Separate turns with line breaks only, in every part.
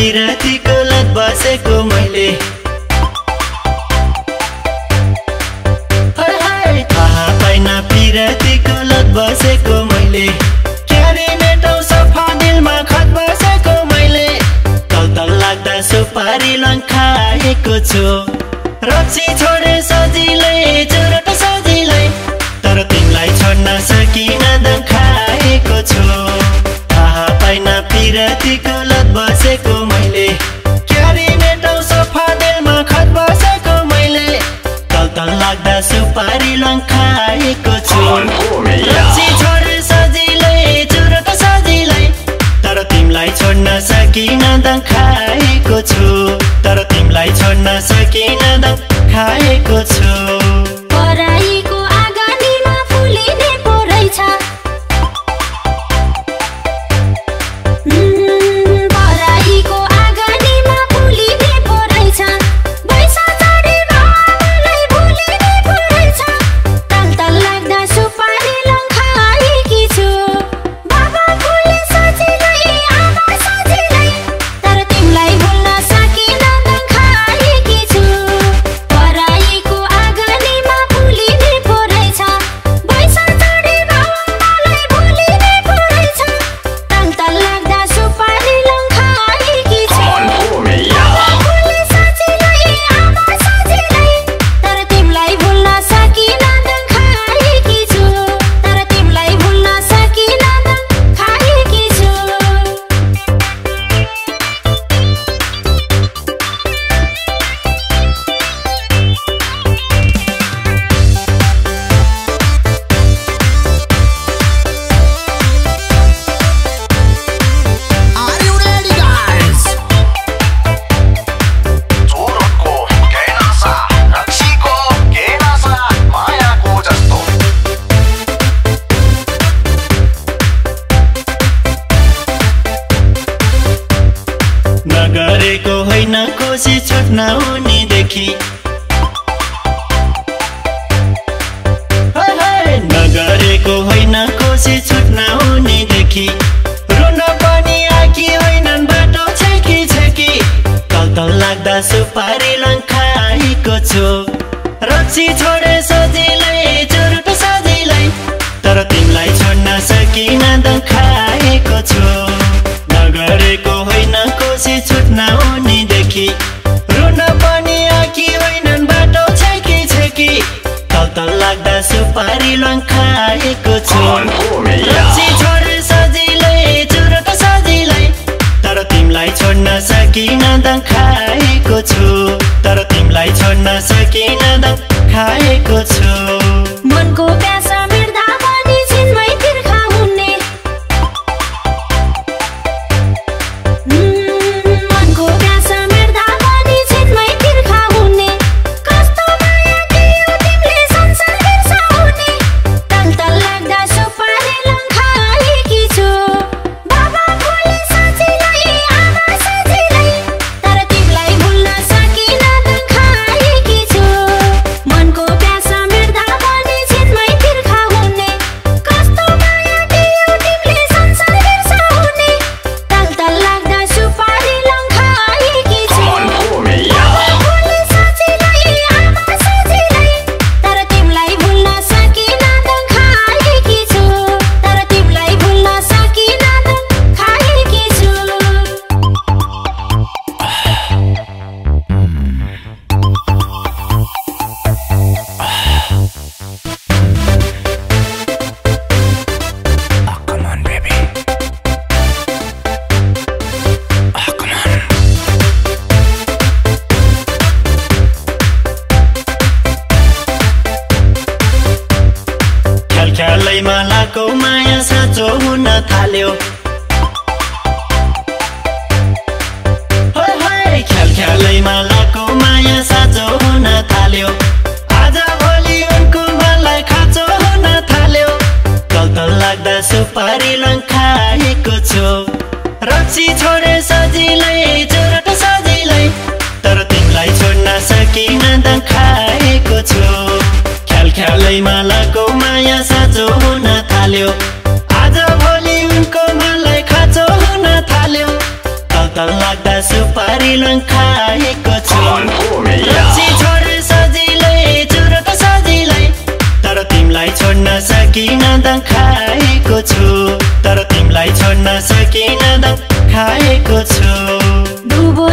रातिको लत बसेको मैले। थाहा पाइन पिरातिको लत बसेको मैले। सफा दिलमा खत बसेको मैले। तल लाग्दा सुपारी लङ खाएको छु।
रक्सी
छोडे सजिलै चुरोट सजिलै। तर तिमीलाई छोड्न सकिन दङ खाएको छु।
थाहा पाइन पिरातिको लत na wuni da ki
नगरेको होइन कोसी छुट्न हुने देखि रुन पनि आँखी होइनन् बाटो छेकी छेकी तल लाग्दा सुपारी लङ्खा आएको छु रक्सी छोडे सजिलै जुरुट सजिलै तर तिमीलाई छोड्न सकिन दङ्खाएको छु नगरेको होइन कोसी छुट्न हुने देखि लाग्दा सुपारी लोन खाएको छु। तर छोड्न सकिन त खाएको छु।
तर तिमीलाई
छोड्न सकिन त खाएको छु। माया साँचो हुन थाल्यो। आज भोलि उनको मनलाई खाँचो हुन थाल्यो। तल लाग्दा सुपारी लङ खाएको छु। रक्सी छोडे सजिलै चुरोको सजिलै। तर तिमीलाई छोड्न सकिन त खाएको छु। तर तिमीलाई छोड्न सकिन
त खाएको छु।
डुबो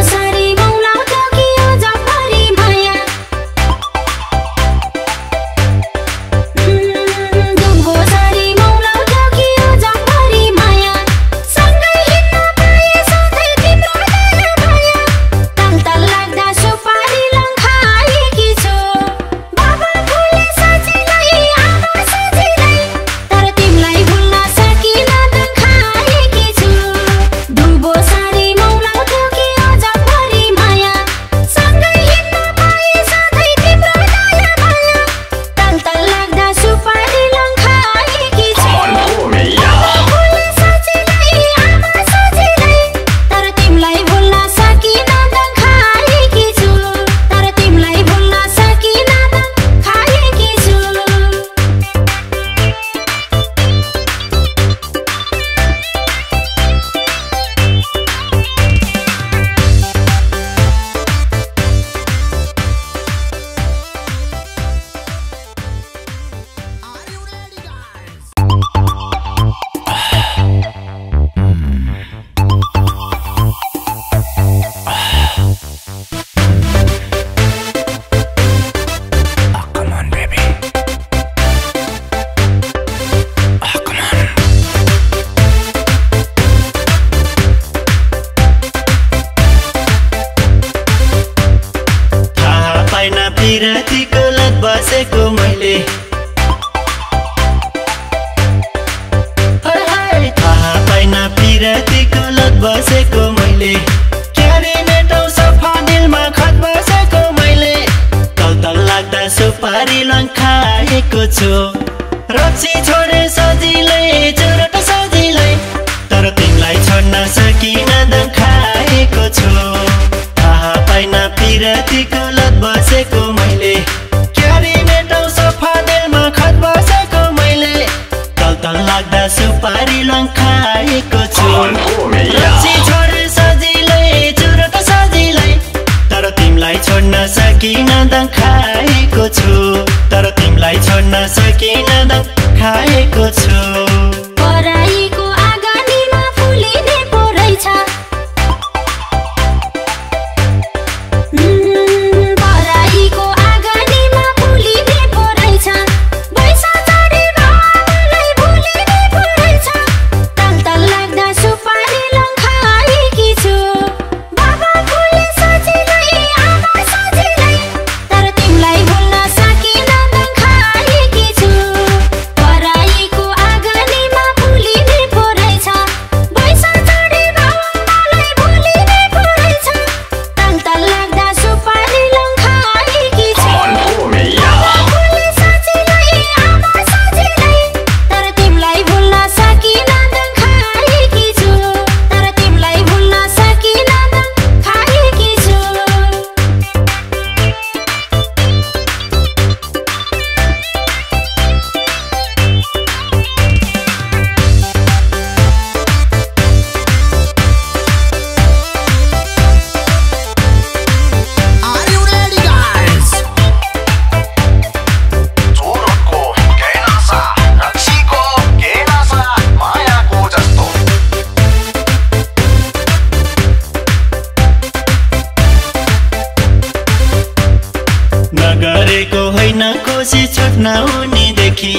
सखी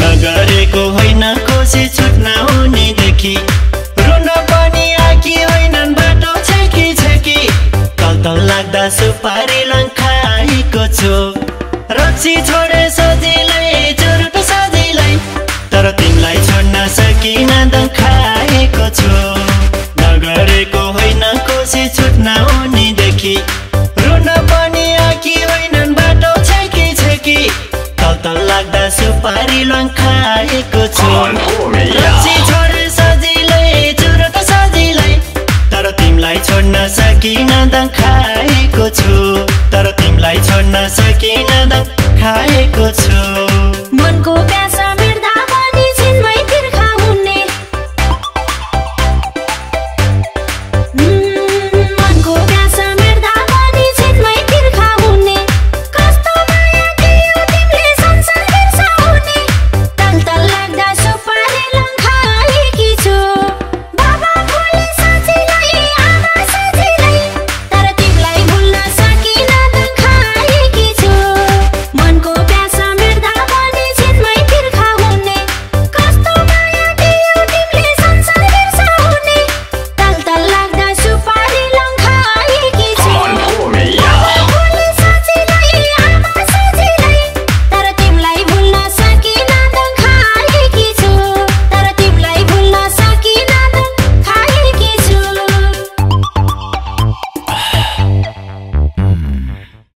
नगरेको होइन कोसी छुट्न हुनेदेखि रुन पनि आँखी होइनन् बाटो छेकी छेकी तल लाग्दा सुपारी लङ्खाएको छु रक्सी छोडे सजिलै सकिन त खाएको छु? तर तिमीलाई छोड्न सकिन त खाएको छु।